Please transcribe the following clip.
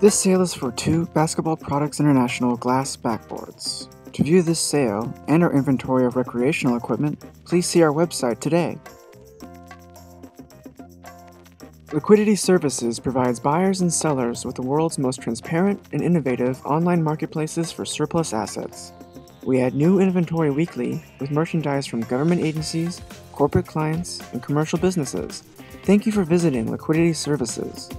This sale is for two Basketball Products International glass backboards. To view this sale and our inventory of recreational equipment, please see our website today. Liquidity Services provides buyers and sellers with the world's most transparent and innovative online marketplaces for surplus assets. We add new inventory weekly with merchandise from government agencies, corporate clients, and commercial businesses. Thank you for visiting Liquidity Services.